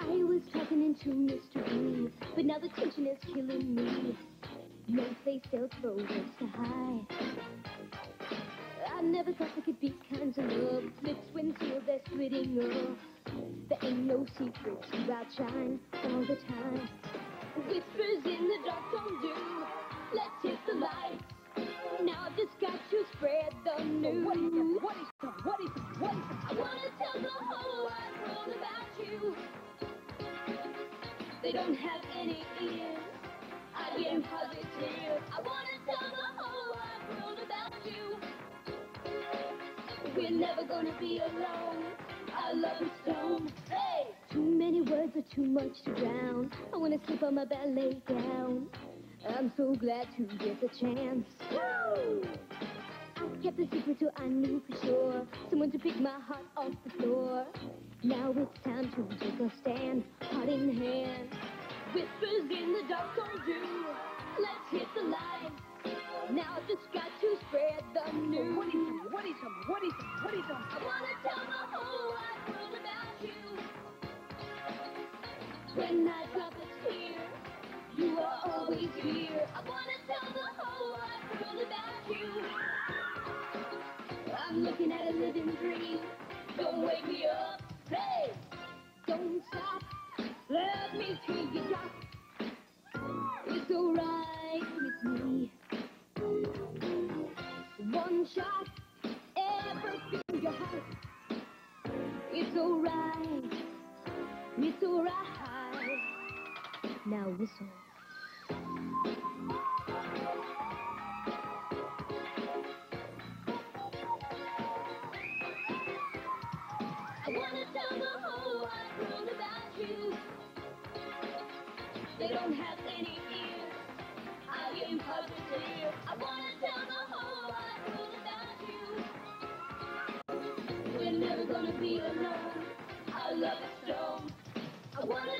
I was talking into mystery, but now the tension is killing me. No place else for words to hide. I never thought there could be kinds of love. Lips when sealed, they're splitting up. There ain't no secrets to outshine all the time. Whispers in the dark don't do. News. What is it? What is it? What is it? What is it? I wanna tell the whole wide world about you. They don't have any ears. I am positive. I wanna tell the whole wide world about you. We're never gonna be alone. Our love is stone. Hey! Too many words are too much to drown. I wanna sleep on my bed, lay down. I'm so glad to get the chance. Woo! I kept the secret so I knew for sure someone to pick my heart off the floor. Now it's time to take a stand, heart in hand. Whispers in the dark don't do. Let's hit the lights. Now I've just got to spread the news. What is it? What is it? What is it? What is it? I wanna tell the whole wide world about you. When I drop a tear, you are always here. I wanna tell the looking at a living dream. Don't wake me up. Hey, don't stop. Let me drop. It's alright with me. One shot, everything you have. It's alright. It's alright. Now whistle. They don't have any ears. I am positive. I wanna tell the whole world about you. We're never gonna be alone. Our love is strong. I wanna